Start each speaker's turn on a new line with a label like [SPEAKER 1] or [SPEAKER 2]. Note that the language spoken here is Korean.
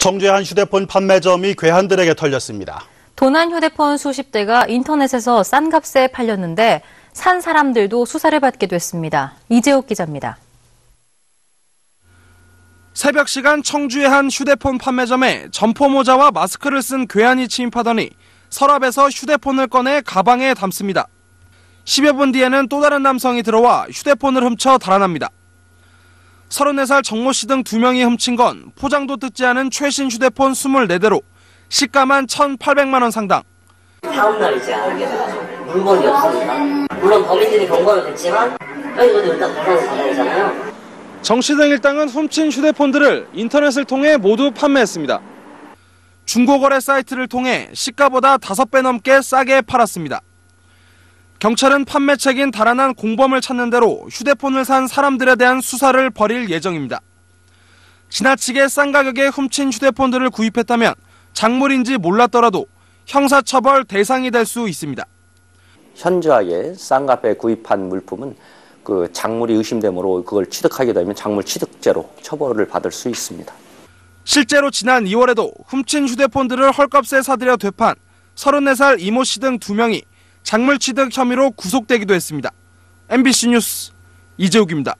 [SPEAKER 1] 청주의 한 휴대폰 판매점이 괴한들에게 털렸습니다.
[SPEAKER 2] 도난 휴대폰 수십 대가 인터넷에서 싼 값에 팔렸는데 산 사람들도 수사를 받게 됐습니다. 이재욱 기자입니다.
[SPEAKER 3] 새벽 시간 청주의 한 휴대폰 판매점에 점포 모자와 마스크를 쓴 괴한이 침입하더니 서랍에서 휴대폰을 꺼내 가방에 담습니다. 10여 분 뒤에는 또 다른 남성이 들어와 휴대폰을 훔쳐 달아납니다. 34살 정모 씨 등 2명이 훔친 건 포장도 뜯지 않은 최신 휴대폰 24대로 시가만 1,800만 원 상당.
[SPEAKER 4] 다음 날 이제 알게 돼가지고 물건이 없으니까 물론 범인들이 경고는 됐지만 근데 일단 부산에서 되잖아요
[SPEAKER 3] 정 씨 등 일당은 훔친 휴대폰들을 인터넷을 통해 모두 판매했습니다. 중고거래 사이트를 통해 시가보다 5배 넘게 싸게 팔았습니다. 경찰은 판매책인 달아난 공범을 찾는 대로 휴대폰을 산 사람들에 대한 수사를 벌일 예정입니다. 지나치게 싼 가격에 훔친 휴대폰들을 구입했다면 작물인지 몰랐더라도 형사처벌 대상이 될 수 있습니다.
[SPEAKER 5] 현저하게 싼 값에 구입한 물품은 그 작물이 의심되므로 그걸 취득하게 되면 작물 취득죄로 처벌을 받을 수 있습니다.
[SPEAKER 3] 실제로 지난 2월에도 훔친 휴대폰들을 헐값에 사들여 되판 34살 이모 씨 등 2명이 작물 취득 혐의로 구속되기도 했습니다. MBC 뉴스 이재욱입니다.